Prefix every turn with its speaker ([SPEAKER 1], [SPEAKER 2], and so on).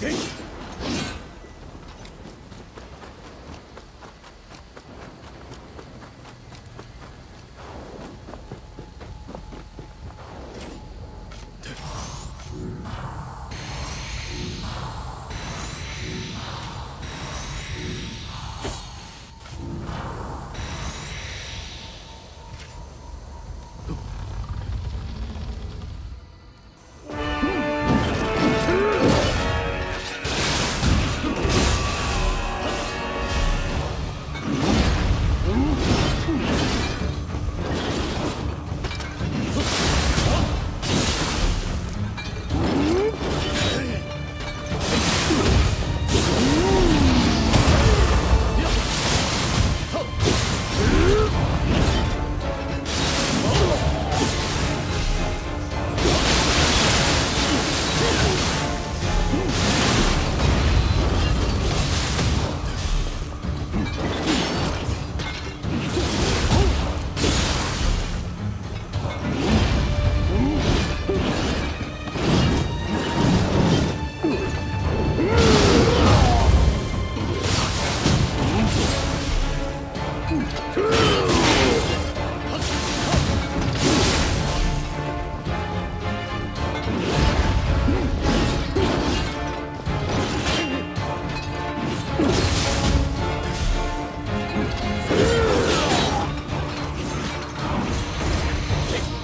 [SPEAKER 1] 電 気